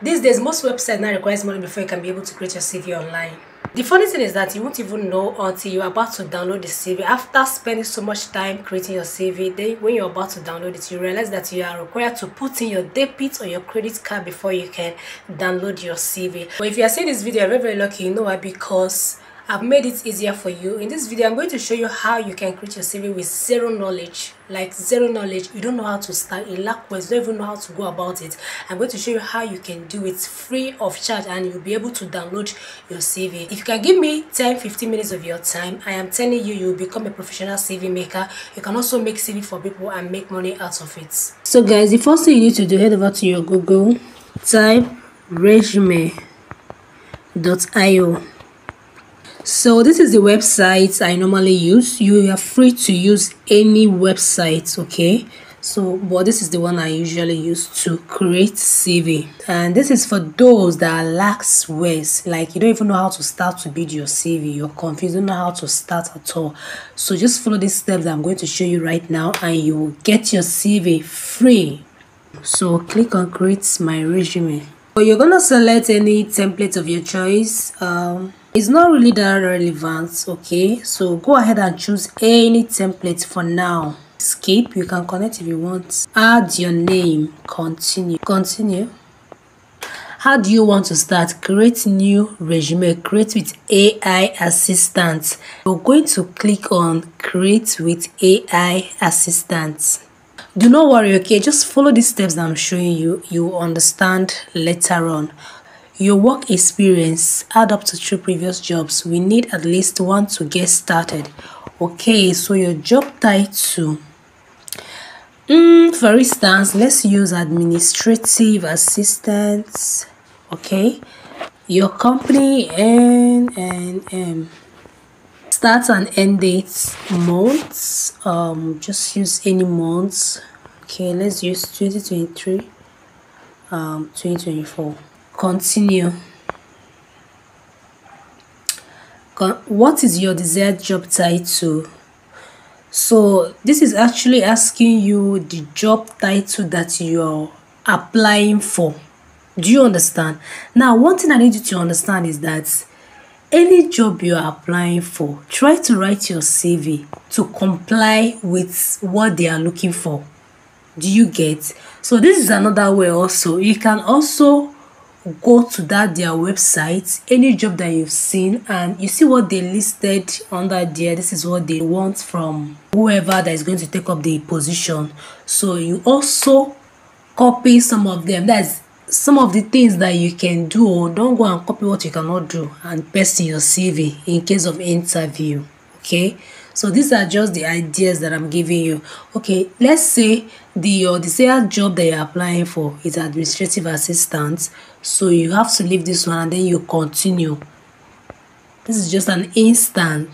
these days most websites now requires money before you can be able to create your cv online. The funny thing is that you won't even know until you're about to download the cv after spending so much time creating your cv then when you're about to download it you realize that you are required to put in your debit or your credit card before you can download your cv but if you are seeing this video you're very very lucky you know why? Because I've made it easier for you. In this video, I'm going to show you how you can create your CV with zero knowledge. Like zero knowledge, you don't know how to start, you lack words, don't even know how to go about it. I'm going to show you how you can do it free of charge and you'll be able to download your CV. If you can give me 10-15 minutes of your time, I am telling you, you'll become a professional CV maker. You can also make CV for people and make money out of it. So guys, the first thing you need to do, head over to your Google, type resume.io so this is the website i normally use. You are free to use any website okay? So but this is the one i usually use to create cv and this is for those that lacks words like you don't even know how to start to build your cv you're confused. Don't know how to start at all. So just follow these steps i'm going to show you right now and you will get your cv free. So click on create my resume. So you're gonna select any template of your choice. Um it's not really that relevant okay? So go ahead and choose any template for now. Skip you can connect if you want. Add your name. Continue. Continue. How do you want to start? Create new resume. Create with ai assistant. We're going to click on create with ai assistant. Do not worry okay? Just follow these steps i'm showing you. You understand later on your work experience add up to two previous jobs. We need at least one to get started. Okay so your job title. Mm, for instance let's use administrative assistant okay your company and and um start and end dates months. Um just use any months. Okay let's use 2023 um 2024 continue. What is your desired job title? So this is actually asking you the job title that you're applying for. Do you understand? Now one thing i need you to understand is that any job you're applying for try to write your cv to comply with what they are looking for. Do you get? So this is another way also. You can also go to that their website any job that you've seen and you see what they listed under there this is what they want from whoever that is going to take up the position. So you also copy some of them that's some of the things that you can do don't go and copy what you cannot do and paste in your cv in case of interview okay so these are just the ideas that i'm giving you. Okay let's say the or the sales job that you're applying for is administrative assistant. So you have to leave this one and then you continue. This is just an instant.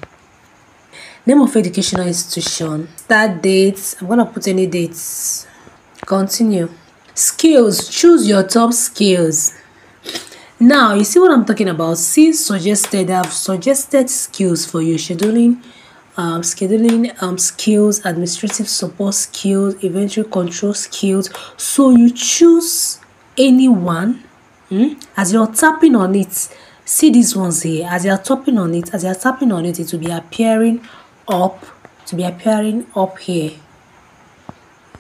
Name of educational institution. Start dates. I'm gonna put any dates. Continue. Skills. Choose your top skills. Now you see what i'm talking about? See suggested i've suggested skills for you scheduling um, scheduling um, skills administrative support skills inventory control skills so you choose any one mm? as you're tapping on it see these ones here as you're tapping on it as you're tapping on it it will be appearing up to be appearing up here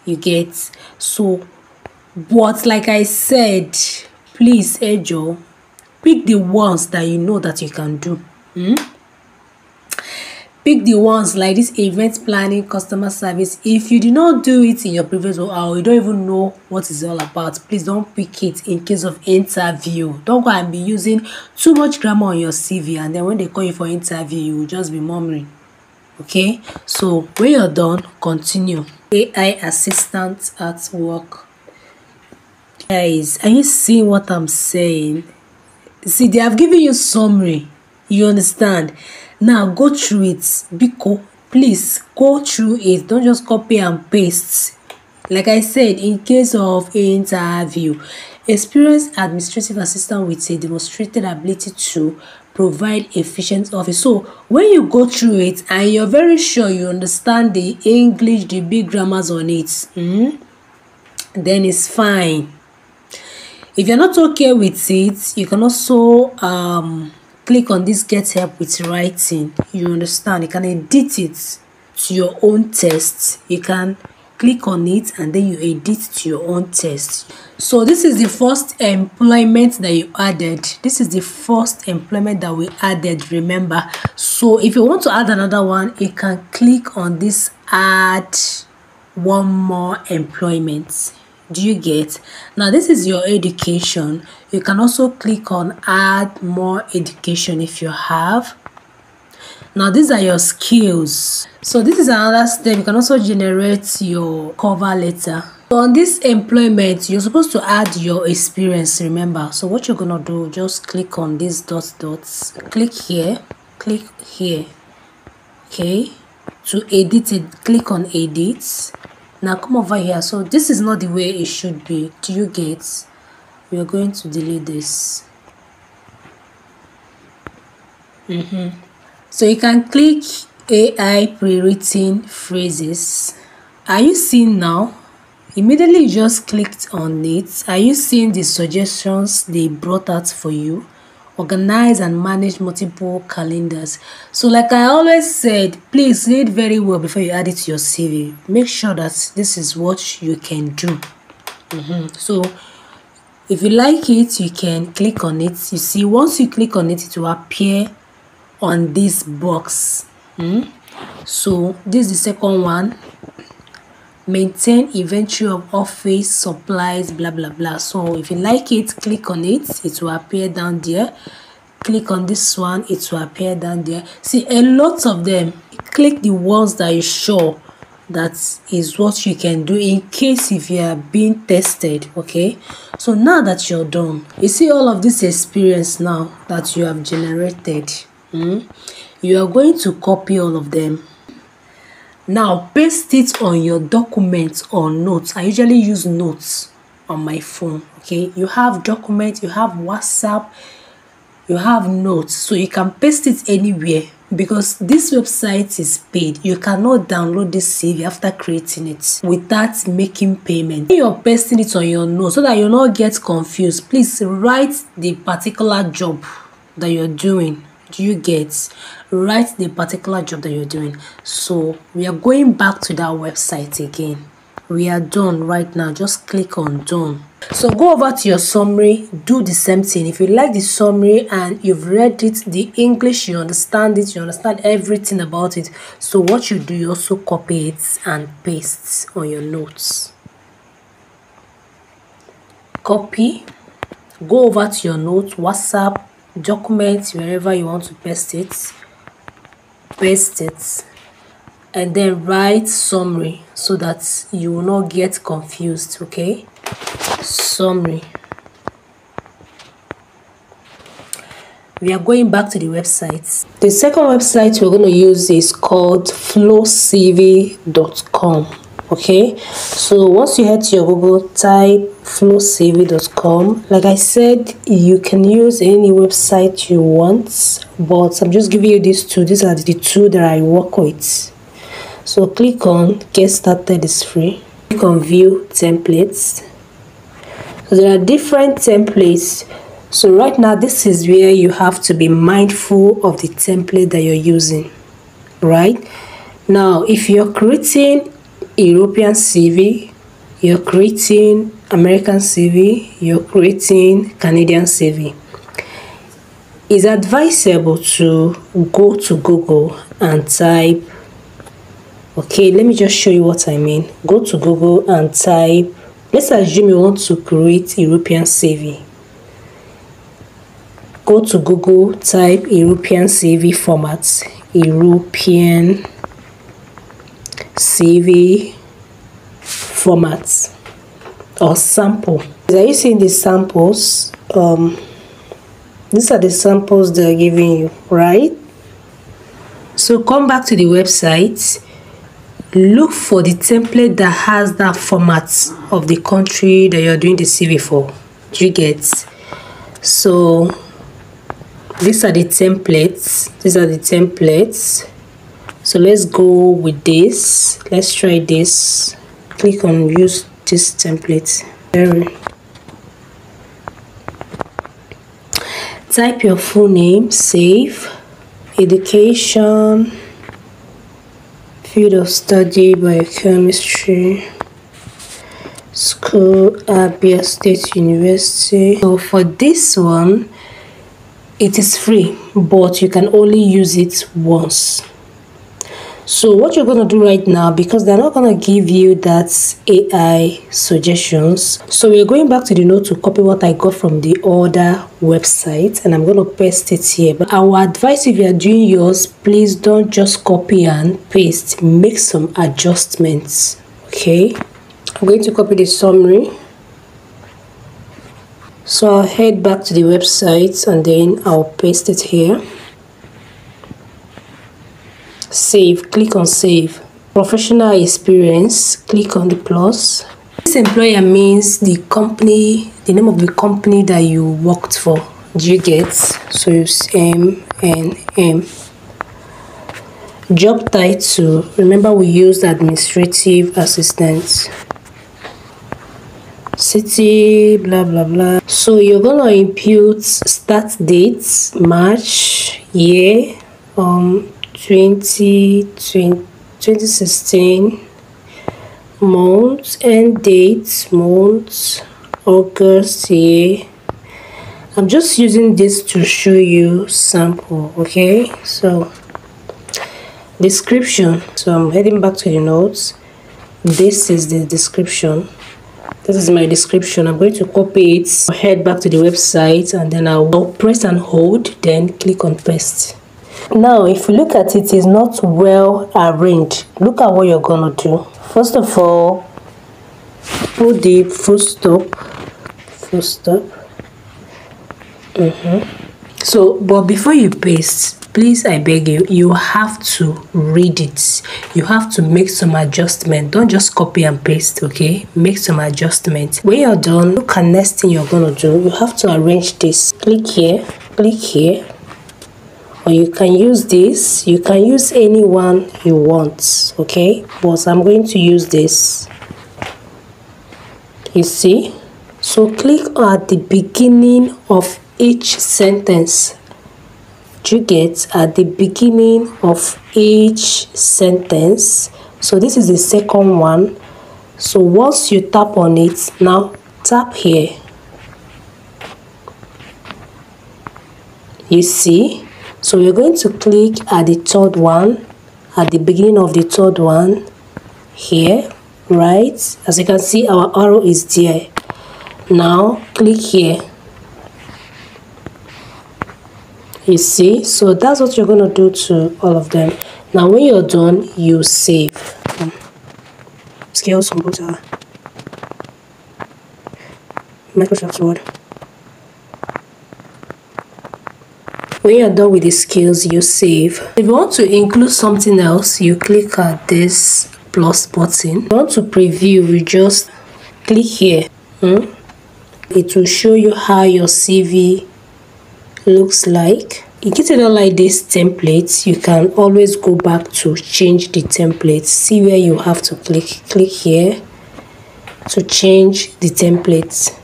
you get so but like i said please ejo pick the ones that you know that you can do mm? Pick the ones like this event planning customer service. If you did not do it in your previous role or you don't even know what it's all about please don't pick it in case of interview. Don't go and be using too much grammar on your cv and then when they call you for interview you will just be murmuring. Okay? So when you're done continue. Ai assistant at work. Guys are you seeing what i'm saying? See they have given you summary. You understand now go through it. Biko please go through it. Don't just copy and paste. Like i said in case of interview experienced administrative assistant with a demonstrated ability to provide efficient office. So when you go through it and you're very sure you understand the english the big grammars on it mm, then it's fine. If you're not okay with it you can also um click on this get help with writing. You understand? You can edit it to your own test. You can click on it and then you edit to your own test. So this is the first employment that you added. This is the first employment that we added remember? So if you want to add another one you can click on this add one more employment do you get? Now this is your education. You can also click on add more education if you have. Now these are your skills. So this is another step. You can also generate your cover letter. So on this employment you're supposed to add your experience remember? So what you're gonna do just click on these dots dots. Click here click here okay? To edit it click on edit now come over here so this is not the way it should be do you get we are going to delete this mm -hmm. So you can click AI pre-written phrases. Are you seeing now? Immediately you just clicked on it. Are you seeing the suggestions they brought out for you? Organize and manage multiple calendars. So like I always said, please read very well before you add it to your CV. Make sure that this is what you can do. Mm -hmm. So if you like it, you can click on it. You see, once you click on it, it will appear on this box hmm? so this is the second one maintain inventory of office supplies blah blah blah. So if you like it click on it. It will appear down there. Click on this one. It will appear down there. See a lot of them click the ones that you sure that is what you can do in case if you are being tested okay? So now that you're done you see all of this experience now that you have generated mm, you are going to copy all of them now paste it on your documents or notes. I usually use notes on my phone okay? You have documents you have whatsapp you have notes. So you can paste it anywhere because this website is paid. You cannot download this cv after creating it without making payment. When you're pasting it on your notes so that you not get confused please write the particular job that you're doing do you get? Write the particular job that you're doing. So we are going back to that website again. We are done right now. Just click on done. So go over to your summary. Do the same thing. If you like the summary and you've read it the english you understand it you understand everything about it. So what you do you also copy it and paste on your notes. Copy. Go over to your notes. Whatsapp document wherever you want to paste it paste it and then write summary so that you will not get confused okay? Summary. We are going back to the website. The second website we're going to use is called flowcv.com okay? So once you head to your google type flowcv.com like i said you can use any website you want but i'm just giving you these two these are the two that i work with. So click on get started is free. Click on view templates. So there are different templates. So right now this is where you have to be mindful of the template that you're using right? Now if you're creating European CV, you're creating American CV, you're creating Canadian CV. It's advisable to go to Google and type, okay, let me just show you what I mean. Go to Google and type, let's assume you want to create European CV. Go to Google, type European CV format, European CV formats or sample. Are you seeing the samples? Um, these are the samples they're giving you, right? So come back to the website, look for the template that has that format of the country that you're doing the CV for. You get? So these are the templates. These are the templates so let's go with this. Let's try this. Click on use this template. Very. Type your full name save education field of study biochemistry school abia state university. So for this one it is free but you can only use it once so what you're going to do right now because they're not going to give you that ai suggestions so we're going back to the note to copy what i got from the other website and i'm going to paste it here. But will advise if you are doing yours please don't just copy and paste. Make some adjustments okay? I'm going to copy the summary. So i'll head back to the website and then i'll paste it here save click on save. Professional experience click on the plus. This employer means the company the name of the company that you worked for. Do you get? So use m and m. Job title. Remember we used administrative assistant. City blah blah blah. So you're gonna impute start date march year um 20, 2016 months and dates months august year i'm just using this to show you sample okay? So description. So i'm heading back to the notes. This is the description. This is my description. I'm going to copy it. Head back to the website and then i'll press and hold then click on paste now if you look at it it's not well arranged. Look at what you're gonna do. First of all put the full stop full stop. Mm -hmm. so but before you paste please i beg you you have to read it. You have to make some adjustment. Don't just copy and paste okay? Make some adjustment. When you're done look at next thing you're gonna do. You have to arrange this. Click here click here or you can use this. You can use any one you want okay? But i'm going to use this. You see? So click at the beginning of each sentence. You get at the beginning of each sentence. So this is the second one. So once you tap on it now tap here. You see so we're going to click at the third one at the beginning of the third one here right? As you can see our arrow is there. Now click here. You see? So that's what you're going to do to all of them. Now when you're done you save. Um, scale some computer microsoft word when you're done with the skills you save if you want to include something else you click at this plus button. If you want to preview you just click here. Hmm? it will show you how your cv looks like. In case you don't like this template you can always go back to change the template. See where you have to click click here to change the template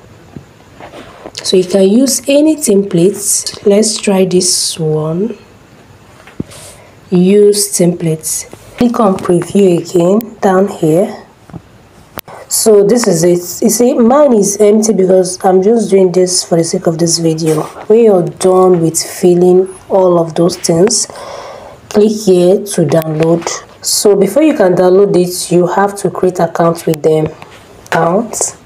so you can use any templates. Let's try this one. Use templates. Click on preview again down here. So this is it. You see mine is empty because i'm just doing this for the sake of this video. When you're done with filling all of those things. Click here to download. So before you can download it you have to create account with them. Account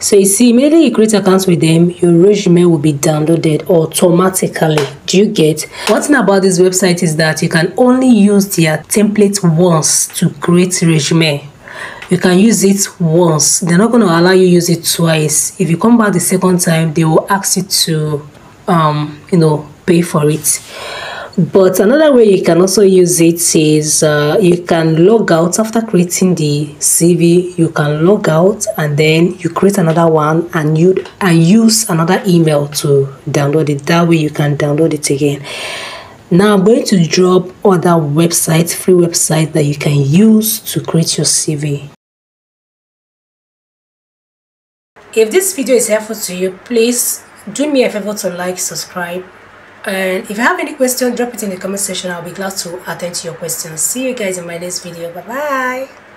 so you see, immediately you create accounts with them, your resume will be downloaded automatically. Do you get? One thing about this website is that you can only use their template once to create resume. You can use it once. They're not going to allow you use it twice. If you come back the second time, they will ask you to, um, you know, pay for it but another way you can also use it is uh, you can log out after creating the cv you can log out and then you create another one and you and use another email to download it. That way you can download it again. Now i'm going to drop other websites free websites that you can use to create your cv if this video is helpful to you please do me a favor to like subscribe and if you have any question drop it in the comment section. I'll be glad to attend to your questions. See you guys in my next video. Bye bye